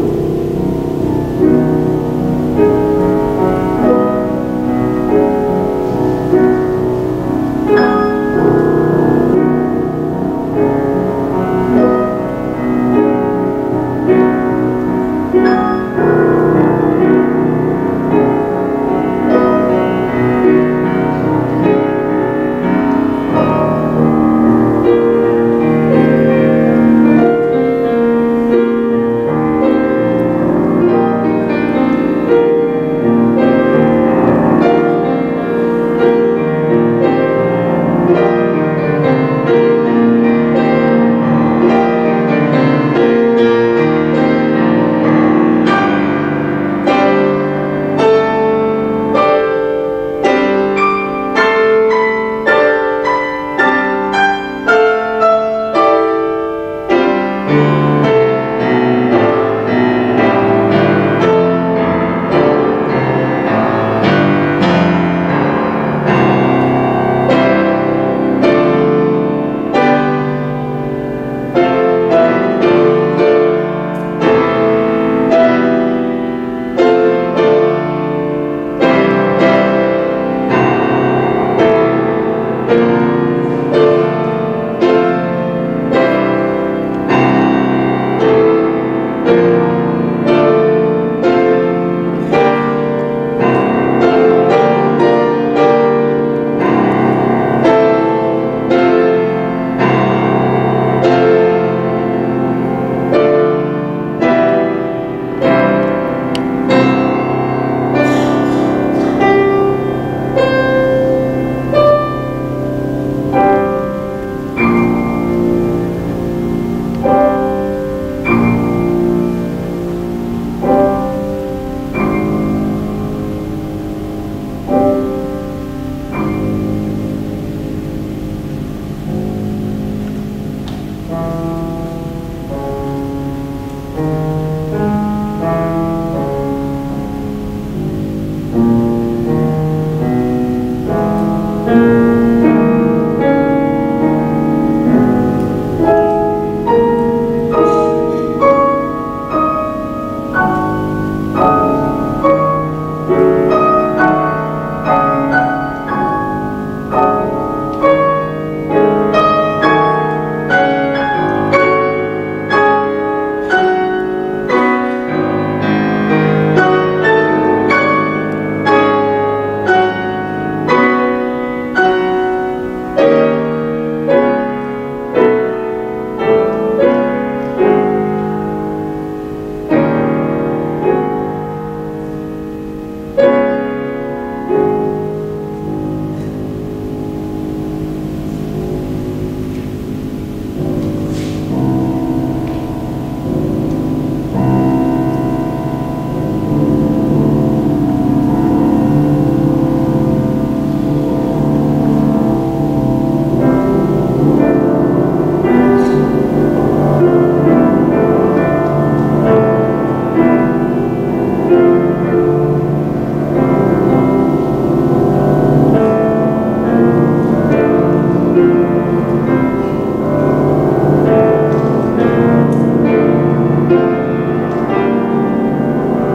you.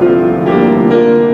Música